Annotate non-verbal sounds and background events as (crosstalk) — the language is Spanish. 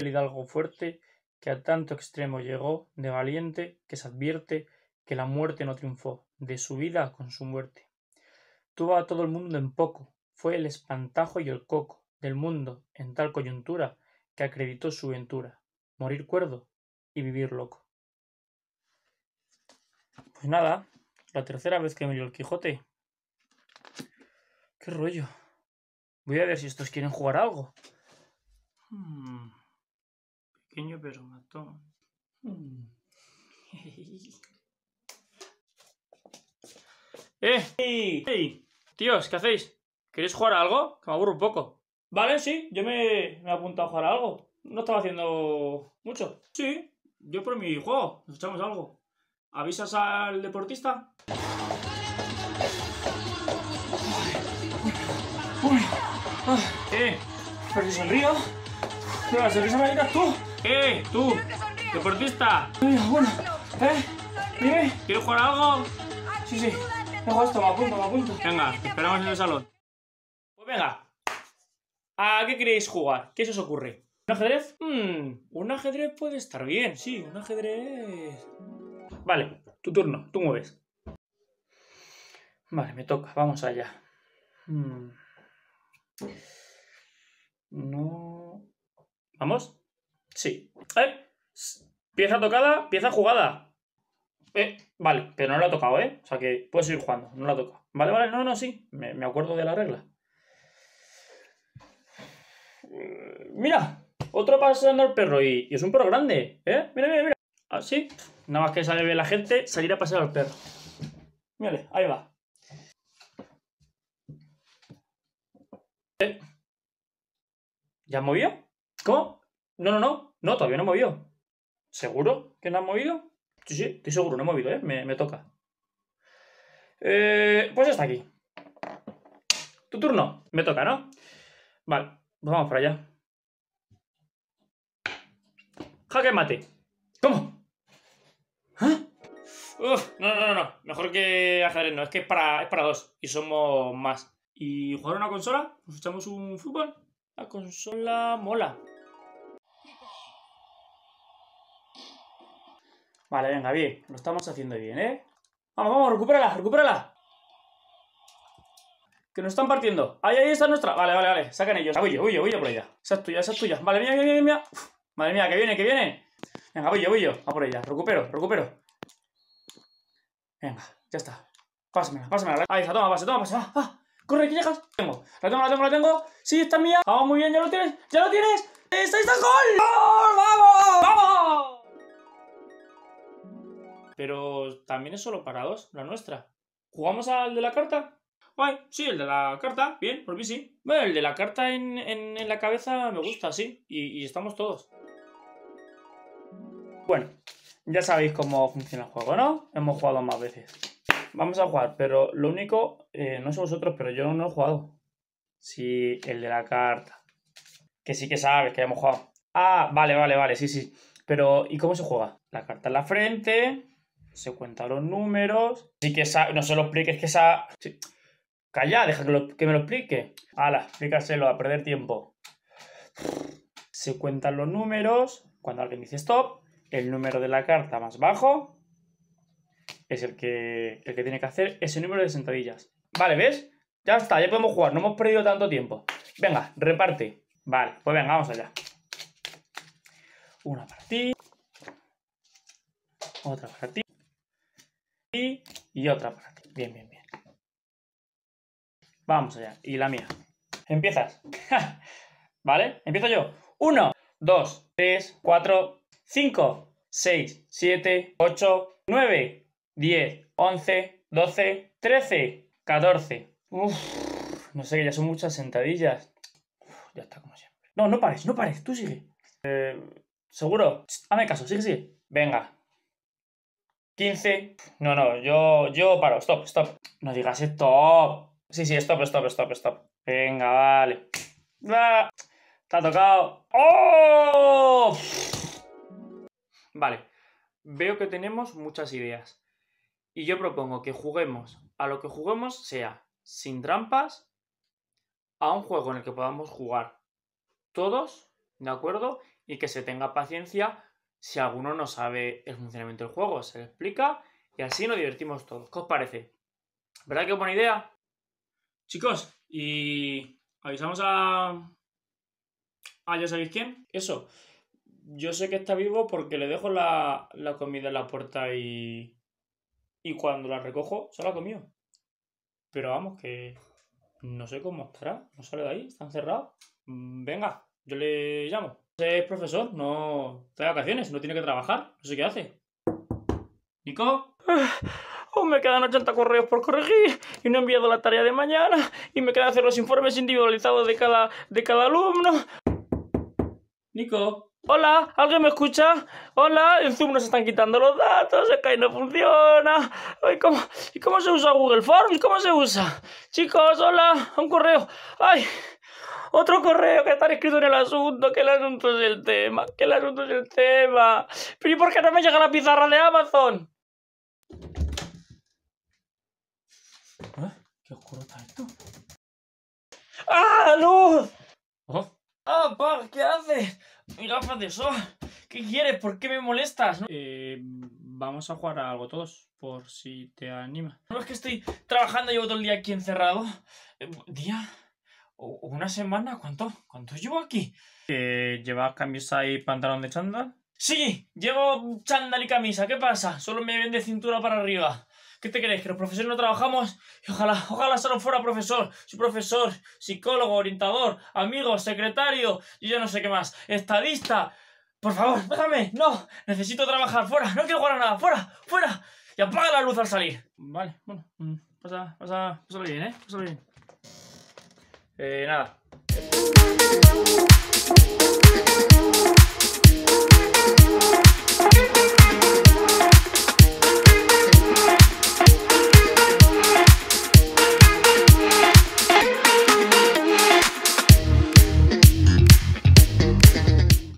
el hidalgo fuerte que a tanto extremo llegó, de valiente que se advierte que la muerte no triunfó, de su vida con su muerte. Tuvo a todo el mundo en poco, fue el espantajo y el coco del mundo en tal coyuntura que acreditó su ventura, morir cuerdo y vivir loco. Pues nada, la tercera vez que me dio el Quijote. Qué rollo. Voy a ver si estos quieren jugar algo. Hmm. Pequeño pero matón. Hmm. (laughs) ¡Eh! ¡Ey! ¡Ey! Tíos, ¿qué hacéis? ¿Queréis jugar a algo? Que me aburro un poco. Vale, sí, yo me, me he apuntado a jugar a algo. No estaba haciendo mucho. Sí, yo por mi juego. Nos echamos algo. ¿Avisas al deportista? Uy, ¡Eh! ¿Pero si sonrío? ¿Pero la sonrisa me la tú? ¡Eh! ¡Tú! ¡Deportista! bueno, ¿eh? Dime. ¿Quieres jugar a algo? Sí, sí. Dejo esto, me apunto, me apunto. Venga, te esperamos en el salón. Pues venga. ¿A qué queréis jugar? ¿Qué se os ocurre? ¿Un ajedrez? Hmm, un ajedrez puede estar bien, sí, un ajedrez... Vale, tu turno, tú mueves. Vale, me toca, vamos allá. Hmm. No... ¿Vamos? Sí. ¿Eh? Pieza tocada, pieza jugada. Eh, vale, pero no lo ha tocado, ¿eh? O sea que puedes ir jugando, no lo ha tocado. Vale, vale, no, no, sí. Me, acuerdo de la regla. Eh, mira, otro pasando al perro y, es un perro grande, ¿eh? Mira, mira, mira. Así, nada más que sale la gente, salir a pasear al perro. Mírale, ahí va. ¿Eh? ¿Ya movido? ¿Cómo? No, no, no. No, todavía no he movido. ¿Seguro que no has movido? Sí, sí, estoy seguro, no he movido, ¿eh? Me, me toca. Eh, pues está aquí. Tu turno. Me toca, ¿no? Vale, pues vamos para allá. Jaque mate. ¿Cómo? ¿Ah? Uf, no, no, no, no. Mejor que ajedrez no. Es que es para, es para dos. Y somos más. ¿Y jugar una consola? ¿Nos echamos un fútbol? La consola mola. Vale, venga, bien. Lo estamos haciendo bien, ¿eh? Vamos, vamos, recupérala, recupérala. Que nos están partiendo. Ahí, ahí está nuestra. Vale, vale, vale. Sacan ellos. Huye, huye, huye por ella. Esa es tuya, esa es tuya. Vale, mira, mira, mira. Madre mía, que viene, que viene. Venga, voy yo. A por ella. Recupero, recupero. Venga, ya está. Pásamela, pásamela. Ahí está, toma, pase, toma, pase. Ah, ah. Corre, que llegas. Tengo. La tengo, la tengo, la tengo. Sí, está mía. Vamos, muy bien, ya lo tienes. Ya lo tienes. ¡Está, está, gol! ¡Vamos! ¡Vamos! Pero también es solo para dos, la nuestra. ¿Jugamos al de la carta? Ay, sí, el de la carta, bien, por mí sí. Bueno, el de la carta en, en, la cabeza me gusta, sí. Y, y, estamos todos. Bueno, ya sabéis cómo funciona el juego, ¿no? Hemos jugado más veces. Vamos a jugar, pero lo único, eh, no sé vosotros, pero yo no he jugado. Sí, el de la carta. Que sí que sabes que hemos jugado. Ah, vale, vale, vale, sí, sí. Pero, ¿y cómo se juega? La carta en la frente, se cuentan los números. Sí que esa, no se lo expliques que esa. Calla, deja que, que, me lo explique. Hala, explícaselo a perder tiempo. Se cuentan los números. Cuando alguien dice stop, el número de la carta más bajo es el que, el que tiene que hacer ese número de sentadillas. Vale, ¿ves? Ya está, ya podemos jugar. No hemos perdido tanto tiempo. Venga, reparte. Vale, pues venga, vamos allá. Una para ti. Otra para ti y otra para ti. Bien, bien, bien. Vamos allá. Y la mía. Empiezas. (laughs) ¿Vale? Empiezo yo. 1, 2, 3, 4, 5, 6, 7, 8, 9, 10, 11, 12, 13, 14. Uf, no sé, que ya son muchas sentadillas. Ya está como siempre. No, no pares, no pares, tú sigue. Eh, ¿Seguro? Hazme caso, sigue, sigue. Venga, 15. No, no, yo, yo paro. Stop, stop. No digas stop. Sí, sí, stop, stop, stop, stop. Venga, vale. ¡Ah! Te ha tocado. ¡Oh! Vale. Veo que tenemos muchas ideas. Y yo propongo que juguemos a lo que juguemos sea sin trampas a un juego en el que podamos jugar todos ¿de acuerdo? Y que se tenga paciencia si alguno no sabe el funcionamiento del juego. Se le explica y así nos divertimos todos. ¿Qué os parece? ¿Verdad que buena idea? Chicos, y avisamos a... Ah, ya sabéis quién. Eso. Yo sé que está vivo porque le dejo la, la comida en la puerta y... Y cuando la recojo, se la ha comido. Pero vamos, que no sé cómo estará. No sale de ahí, está encerrado. Mm, Venga, yo le llamo. Es profesor, no está de vacaciones, no tiene que trabajar. No sé qué hace. ¿Nico? Aún me quedan 80 correos por corregir y no he enviado la tarea de mañana y me quedan hacer los informes individualizados de cada, de cada alumno. Nico. Hola, ¿alguien me escucha? Hola, en Zoom nos están quitando los datos, Skype no funciona. Ay, ¿cómo, ¿Y cómo se usa Google Forms? ¿Cómo se usa? Chicos, hola, un correo. ¡Ay! Otro correo que está escrito en el asunto, que el asunto es el tema, que el asunto es el tema. Pero ¿y por qué no me llega la pizarra de Amazon? ¿Eh? ¿Qué oscuro está esto? ¡Ah, luz! Oh. ¡Ah, pa! ¿Qué haces? Mi gafas de sol. ¿Qué quieres? ¿Por qué me molestas? Eh, vamos a jugar a algo todos, por si te anima. No es que estoy trabajando, llevo todo el día aquí encerrado. Eh, ¿Día? ¿O ¿Una semana? ¿Cuánto? ¿Cuánto llevo aquí? Eh, ¿Llevas camisa y pantalón de chándal? Sí, llevo chándal y camisa. ¿Qué pasa? Solo me ven de cintura para arriba. ¿Qué te crees? ¿Que los profesores no trabajamos? Y ojalá, ojalá solo fuera profesor. Soy profesor, psicólogo, orientador, amigo, secretario, y yo no sé qué más. Estadista. Por favor, déjame. No, necesito trabajar. Fuera, no quiero jugar a nada. Fuera, fuera. Y apaga la luz al salir. Vale, bueno. mm, Pasa, pasa, pásalo bien, ¿eh? Pásalo bien. Eh, nada.